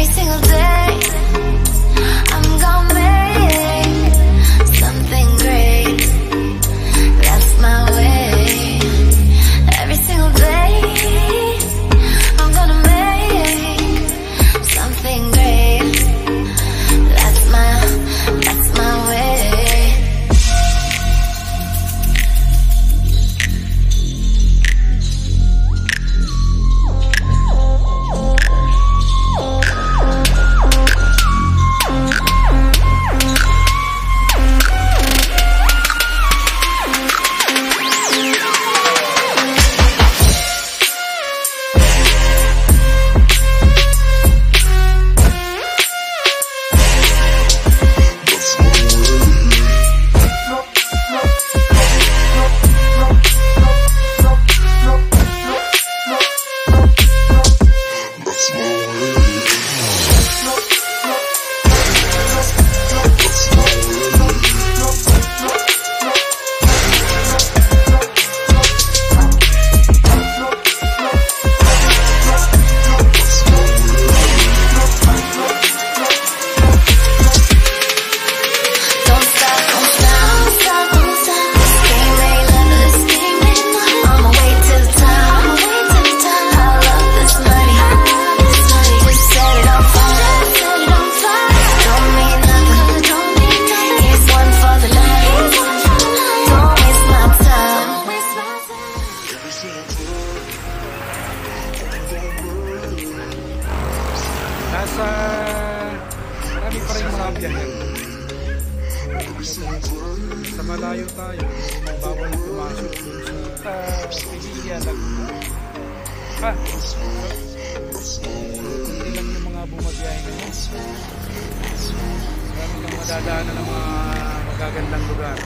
every single day. Nasa marami pa rin mga biyahe. Sa malayo tayo, bawal pumasok dun sa sa Piliya, Laguna. Ha? Hindi lang yung mga bumabiyahe ngayon. Marami kang madadaanan ng mga magagandang lugar.